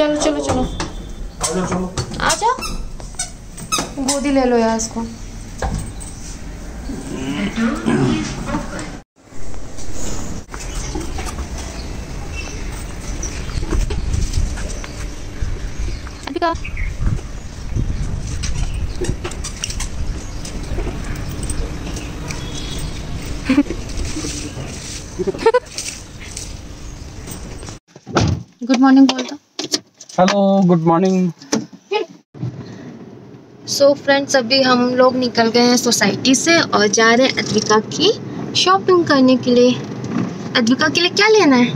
चलो चलो चलो। आ जाओ। गोदी ले लो यार इसको। अभी गुड मॉर्निंग बोल दो hello good morning so friends अभी हम लोग निकल गए हैं सोसाइटी से और जा रहे हैं अद्विका की शॉपिंग करने के लिए। अद्विका के लिए क्या लेना है?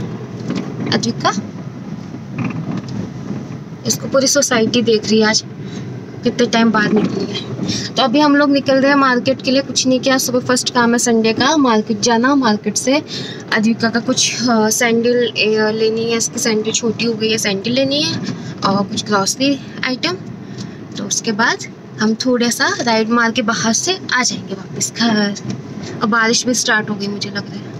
अद्विका इसको पूरी सोसाइटी देख रही है आज। कितने टाइम बाद निकली है। तो अभी हम लोग निकल रहे हैं मार्केट के लिए, कुछ नहीं किया। सुबह फ़र्स्ट काम है संडे का मार्केट जाना मार्केट से अधिका का कुछ सैंडल लेनी है। इसकी सैंडल छोटी हो गई है सैंडल लेनी है और कुछ ग्रॉसरी आइटम तो उसके बाद हम थोड़ा सा राइड मार के बाहर से आ जाएँगे वापस घर। और बारिश भी स्टार्ट हो गई मुझे लग रहा है।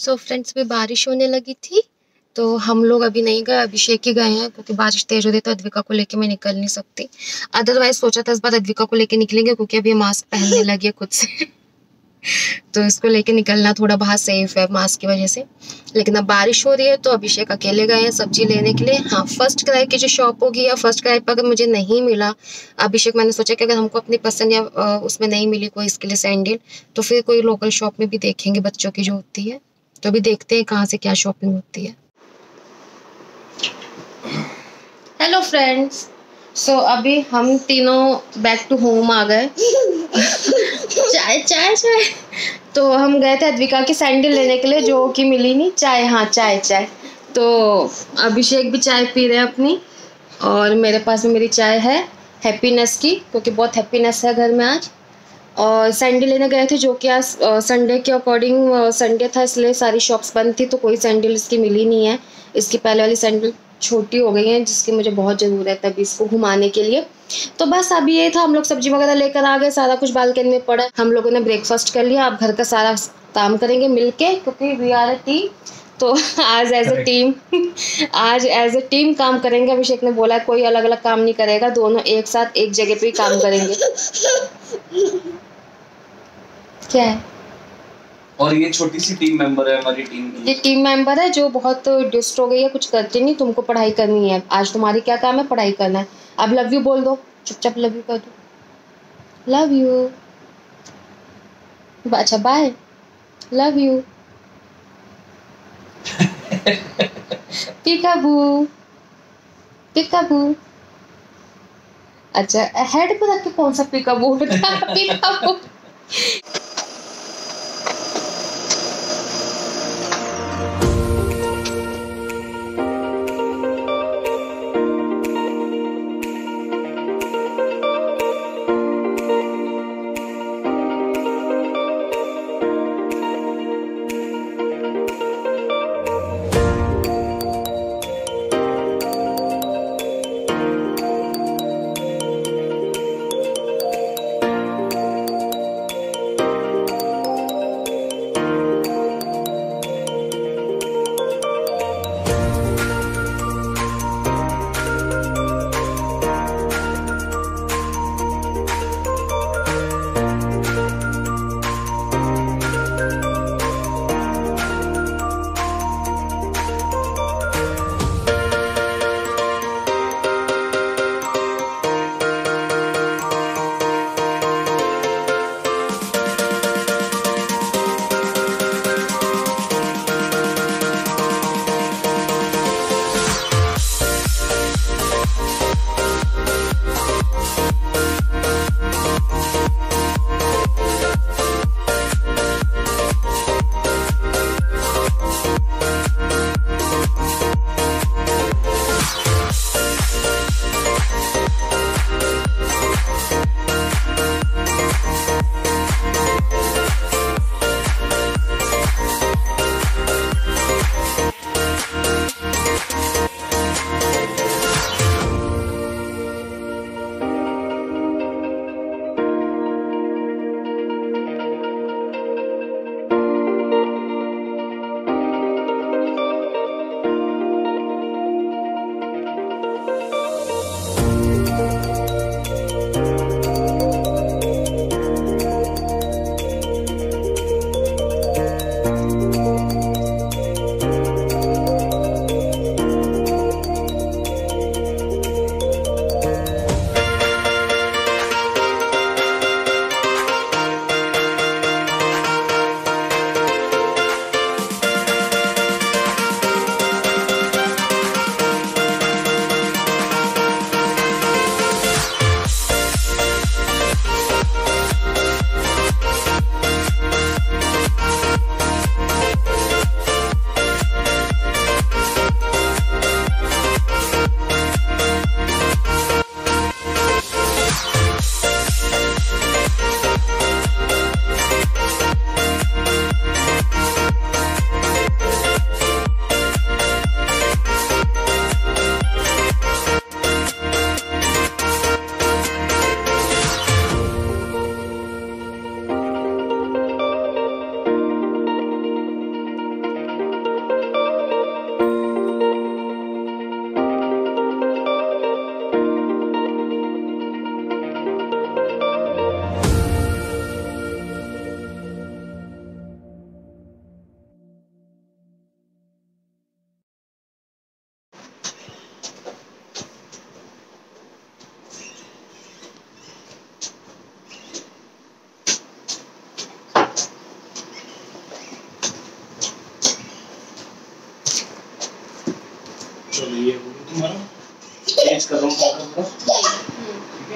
सो फ्रेंड्स भी बारिश होने लगी थी तो हम लोग अभी नहीं गए, अभिषेक ही गए हैं, क्योंकि बारिश तेज हो रही तो अद्विका को लेके मैं निकल नहीं सकती। अदरवाइज़ सोचा था इस बार अद्विका को लेके निकलेंगे, क्योंकि अभी मास्क पहनने लगी है खुद से। तो इसको लेके निकलना थोड़ा बाहर सेफ़ है मास्क की वजह से। लेकिन अब बारिश हो रही है तो अभिषेक अकेले गए हैं सब्ज़ी लेने के लिए। हाँ फ़र्स्ट क्राई की जो शॉप होगी या फ़र्स्ट क्राई पर अगर मुझे नहीं मिला, अभिषेक मैंने सोचा कि अगर हमको अपनी पसंद या उसमें नहीं मिली कोई, इसके लिए सैंडल तो फिर कोई लोकल शॉप में भी देखेंगे बच्चों की जो होती है। तो अभी देखते हैं कहाँ से क्या शॉपिंग होती है। हेलो फ्रेंड्स सो अभी हम तीनों बैक टू होम आ गए। चाय चाय चाय। तो हम गए थे अद्विका की सैंडल लेने के लिए, जो कि मिली नहीं। चाय हाँ चाय चाय। तो अभिषेक भी चाय पी रहे हैं अपनी। और मेरे पास में मेरी चाय है हैप्पीनेस की, क्योंकि बहुत हैप्पीनेस है घर में आज। और सैंडल लेने गए थे जो कि आज संडे के अकॉर्डिंग संडे था इसलिए सारी शॉप्स बंद थी तो कोई सैंडल इसकी मिली नहीं है। इसकी पहले वाली सैंडल छोटी हो गई है जिसकी मुझे बहुत ज़रूरत है अभी इसको घुमाने के लिए। तो बस अभी ये था हम लोग सब्ज़ी वगैरह लेकर आ गए सारा कुछ बालकनी में पड़ा। हम लोगों ने ब्रेकफास्ट कर लिया अब घर का सारा काम करेंगे मिलके क्योंकि वी आर अ टीम तो आज एज अ टीम आज एज अ टीम काम करेंगे। अभिषेक ने बोला कोई अलग अलग काम नहीं करेगा दोनों एक साथ एक जगह पे ही काम करेंगे। क्या है? और ये छोटी सी टीम मेंबर है हमारी टीम की ये टीम मेंबर है जो बहुत डिस्ट हो गई है कुछ करती नहीं तुमको पढ़ाई करनी है। आज तुम्हारी क्या काम है? पढ़ाई करना है। अब लव यू बोल दो। चुपचाप लव यू कर दो। लव यू अच्छा bye love you peekaboo peekaboo अच्छा हेड पे रख के कौन सा पिकाबू पिकाबू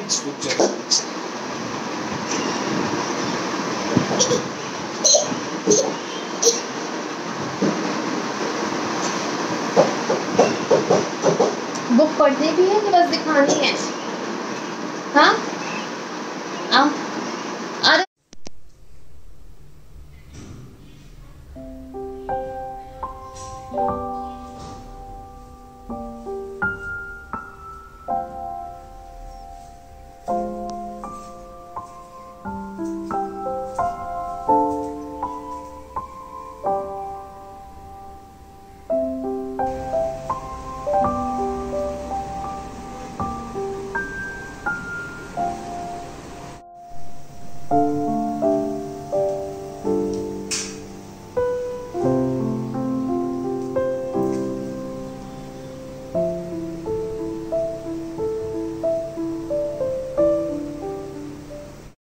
है इसको check बुक पढ़नी भी है कि बस दिखानी है?